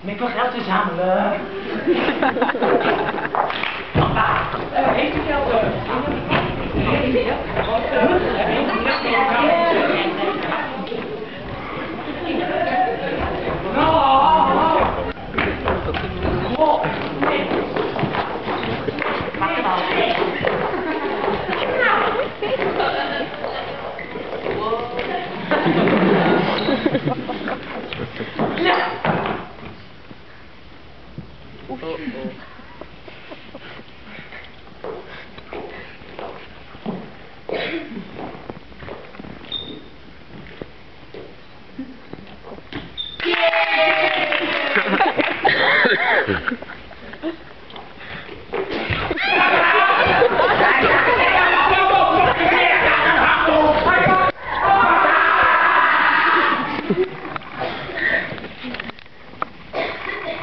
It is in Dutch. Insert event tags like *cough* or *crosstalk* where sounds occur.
Met veel geld verzamelen. Papa, eh, heeft u geld? eh, heeft *laughs* Uh oh. *laughs* *laughs*